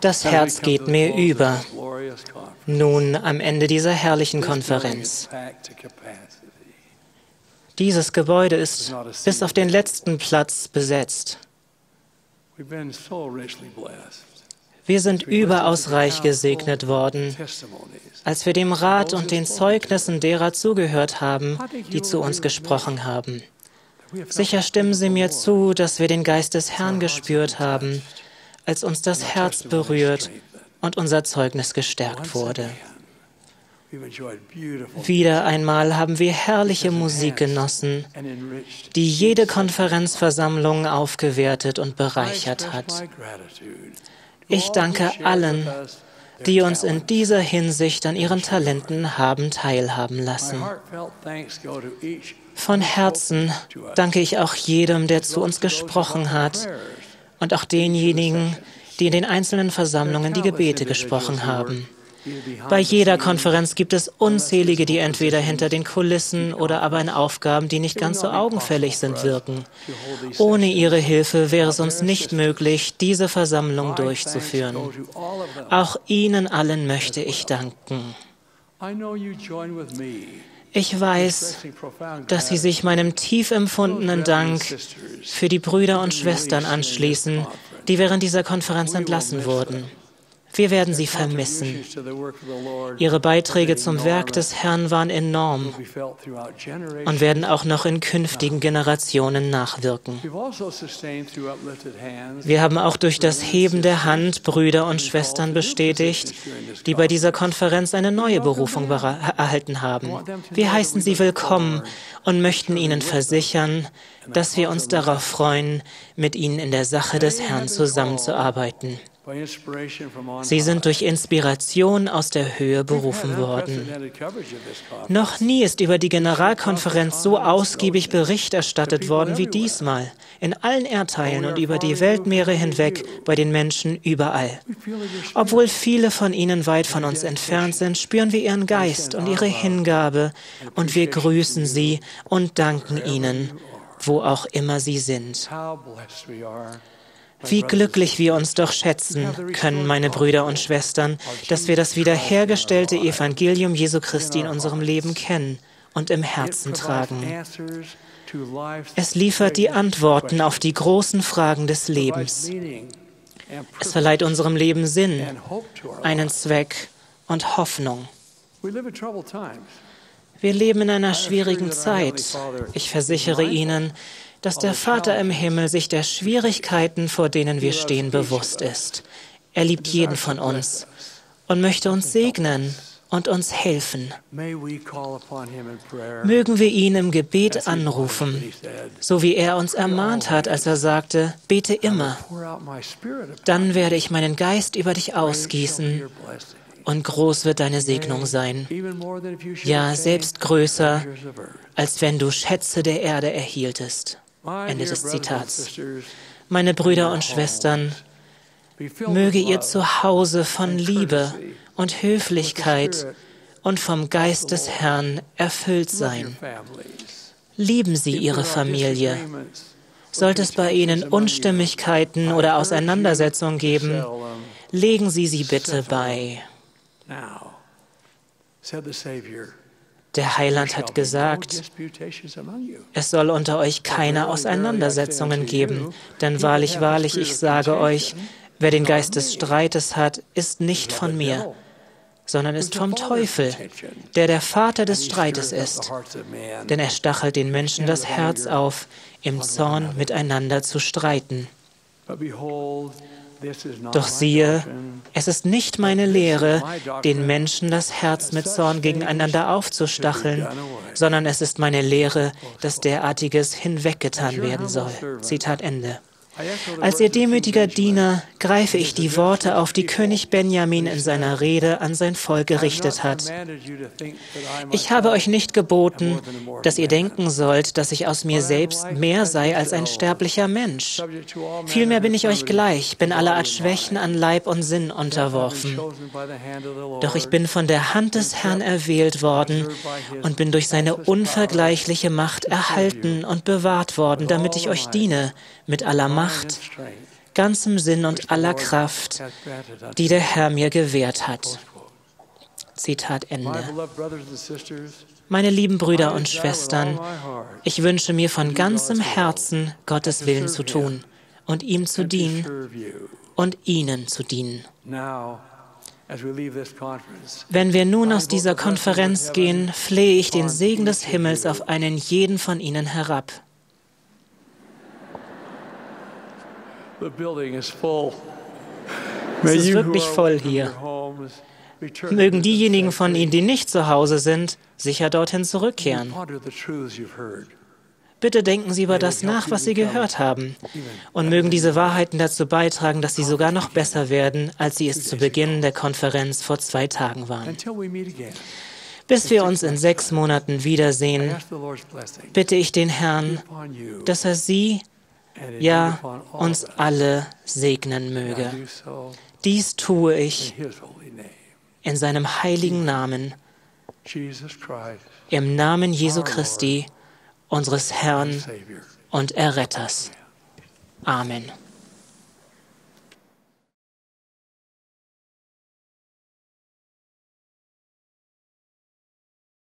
Das Herz geht mir über. Nun am Ende dieser herrlichen Konferenz. Dieses Gebäude ist bis auf den letzten Platz besetzt. Wir sind überaus reich gesegnet worden, als wir dem Rat und den Zeugnissen derer zugehört haben, die zu uns gesprochen haben. Sicher stimmen Sie mir zu, dass wir den Geist des Herrn gespürt haben, als uns das Herz berührt und unser Zeugnis gestärkt wurde. Wieder einmal haben wir herrliche Musik genossen, die jede Konferenzversammlung aufgewertet und bereichert hat. Ich danke allen, die uns in dieser Hinsicht an ihren Talenten haben teilhaben lassen. Von Herzen danke ich auch jedem, der zu uns gesprochen hat und auch denjenigen, die in den einzelnen Versammlungen die Gebete gesprochen haben. Bei jeder Konferenz gibt es unzählige, die entweder hinter den Kulissen oder aber in Aufgaben, die nicht ganz so augenfällig sind, wirken. Ohne ihre Hilfe wäre es uns nicht möglich, diese Versammlung durchzuführen. Auch Ihnen allen möchte ich danken. Ich weiß, dass Sie sich meinem tief empfundenen Dank für die Brüder und Schwestern anschließen, die während dieser Konferenz entlassen wurden. Wir werden sie vermissen. Ihre Beiträge zum Werk des Herrn waren enorm und werden auch noch in künftigen Generationen nachwirken. Wir haben auch durch das Heben der Hand Brüder und Schwestern bestätigt, die bei dieser Konferenz eine neue Berufung erhalten haben. Wir heißen sie willkommen und möchten ihnen versichern, dass wir uns darauf freuen, mit ihnen in der Sache des Herrn zusammenzuarbeiten. Sie sind durch Inspiration aus der Höhe berufen worden. Noch nie ist über die Generalkonferenz so ausgiebig Bericht erstattet worden wie diesmal, in allen Erdteilen und über die Weltmeere hinweg bei den Menschen überall. Obwohl viele von ihnen weit von uns entfernt sind, spüren wir ihren Geist und ihre Hingabe. Und wir grüßen sie und danken ihnen, wo auch immer sie sind. Wie glücklich wir uns doch schätzen können, meine Brüder und Schwestern, dass wir das wiederhergestellte Evangelium Jesu Christi in unserem Leben kennen und im Herzen tragen. Es liefert die Antworten auf die großen Fragen des Lebens. Es verleiht unserem Leben Sinn, einen Zweck und Hoffnung. Wir leben in einer schwierigen Zeit. Ich versichere Ihnen, dass der Vater im Himmel sich der Schwierigkeiten, vor denen wir stehen, bewusst ist. Er liebt jeden von uns und möchte uns segnen und uns helfen. Mögen wir ihn im Gebet anrufen, so wie er uns ermahnt hat, als er sagte, bete immer. Dann werde ich meinen Geist über dich ausgießen und groß wird deine Segnung sein. Ja, selbst größer, als wenn du Schätze der Erde erhieltest. Ende des Zitats. Meine Brüder und Schwestern, möge ihr Zuhause von Liebe und Höflichkeit und vom Geist des Herrn erfüllt sein. Lieben Sie Ihre Familie. Sollte es bei Ihnen Unstimmigkeiten oder Auseinandersetzungen geben, legen Sie sie bitte bei. Der Heiland hat gesagt, es soll unter euch keine Auseinandersetzungen geben, denn wahrlich, wahrlich, ich sage euch, wer den Geist des Streites hat, ist nicht von mir, sondern ist vom Teufel, der der Vater des Streites ist. Denn er stachelt den Menschen das Herz auf, im Zorn miteinander zu streiten. Doch siehe, es ist nicht meine Lehre, den Menschen das Herz mit Zorn gegeneinander aufzustacheln, sondern es ist meine Lehre, dass derartiges hinweggetan werden soll. Zitat Ende. Als ihr demütiger Diener greife ich die Worte auf, die König Benjamin in seiner Rede an sein Volk gerichtet hat. Ich habe euch nicht geboten, dass ihr denken sollt, dass ich aus mir selbst mehr sei als ein sterblicher Mensch. Vielmehr bin ich euch gleich, bin aller Art Schwächen an Leib und Sinn unterworfen. Doch ich bin von der Hand des Herrn erwählt worden und bin durch seine unvergleichliche Macht erhalten und bewahrt worden, damit ich euch diene mit aller Macht ganzem Sinn und aller Kraft, die der Herr mir gewährt hat. Zitat Ende. Meine lieben Brüder und Schwestern, ich wünsche mir von ganzem Herzen, Gottes Willen zu tun und ihm zu dienen und ihnen zu dienen. Wenn wir nun aus dieser Konferenz gehen, flehe ich den Segen des Himmels auf einen jeden von ihnen herab. Es ist wirklich voll hier. Mögen diejenigen von Ihnen, die nicht zu Hause sind, sicher dorthin zurückkehren. Bitte denken Sie über das nach, was Sie gehört haben. Und mögen diese Wahrheiten dazu beitragen, dass Sie sogar noch besser werden, als Sie es zu Beginn der Konferenz vor zwei Tagen waren. Bis wir uns in sechs Monaten wiedersehen, bitte ich den Herrn, dass er Sie, ja uns alle segnen möge. Dies tue ich in seinem heiligen Namen, im Namen Jesu Christi, unseres Herrn und Erretters. Amen.